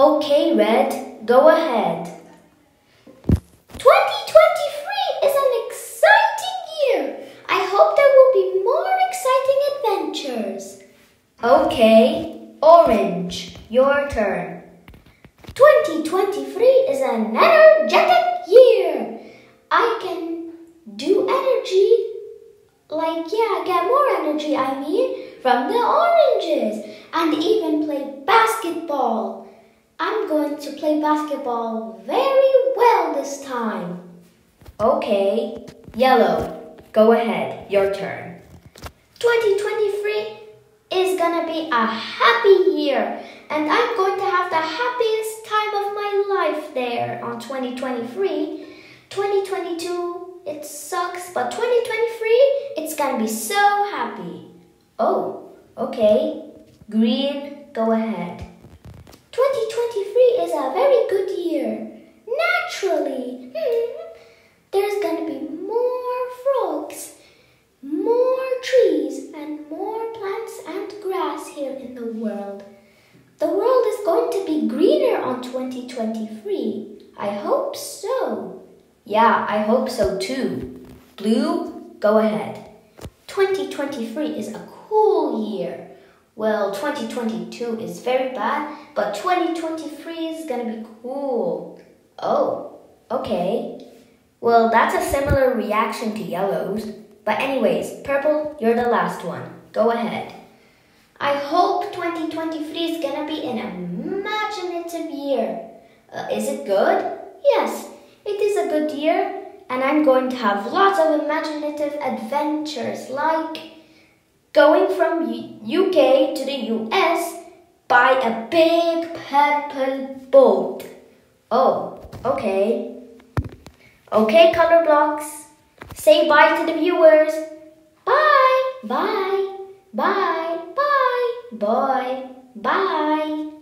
Okay, Red, go ahead. 2023 is an exciting year. I hope there will be more exciting adventures. Okay, Orange, your turn. 2023 is an energetic year. I can do energy, like, yeah, get more energy, I mean, from the oranges, and even play basketball. Going to play basketball very well this time. Okay, Yellow, go ahead, your turn. 2023 is gonna be a happy year, and I'm going to have the happiest time of my life there on 2023. 2022, it sucks, but 2023, it's gonna be so happy. Oh, okay. Green, go ahead. 2023 is a very good year. Naturally, hmm, there's gonna be more frogs, more trees, and more plants and grass here in the world. The world is going to be greener on 2023. I hope so. Yeah, I hope so too. Blue, go ahead. 2023 is a cool year. Well, 2022 is very bad, but 2023 is gonna be cool. Oh, okay. Well, that's a similar reaction to yellows. But anyways, purple, you're the last one. Go ahead. I hope 2023 is gonna be an imaginative year. Uh, is it good? Yes, it is a good year, and I'm going to have lots of imaginative adventures like going from UK to the US by a big purple boat. Oh, okay. Okay, Colourblocks. Say bye to the viewers. Bye, bye, bye, bye, bye, bye.